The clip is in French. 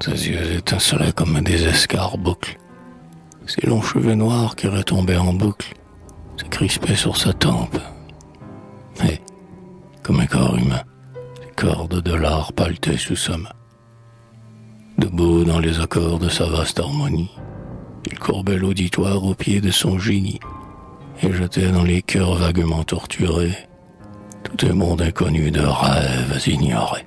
Ses yeux étincelaient comme des escarboucles. Ses longs cheveux noirs qui retombaient en boucle se crispaient sur sa tempe. Et, comme un corps humain, les cordes de l'art paletaient sous sa main. Debout dans les accords de sa vaste harmonie, il courbait l'auditoire au pied de son génie et jetait dans les cœurs vaguement torturés tout un monde inconnu de rêves ignorés.